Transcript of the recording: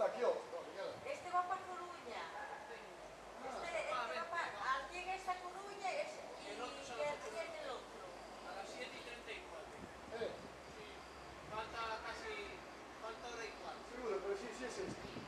Takio. Este va para Coruña. Este, este va para... Al llega esta Coruña es, y, y, y el otro. A las 7 y 34. Eh. Sí. Falta casi... Falta hora y cuarto. Seguro, pero sí, sí es este.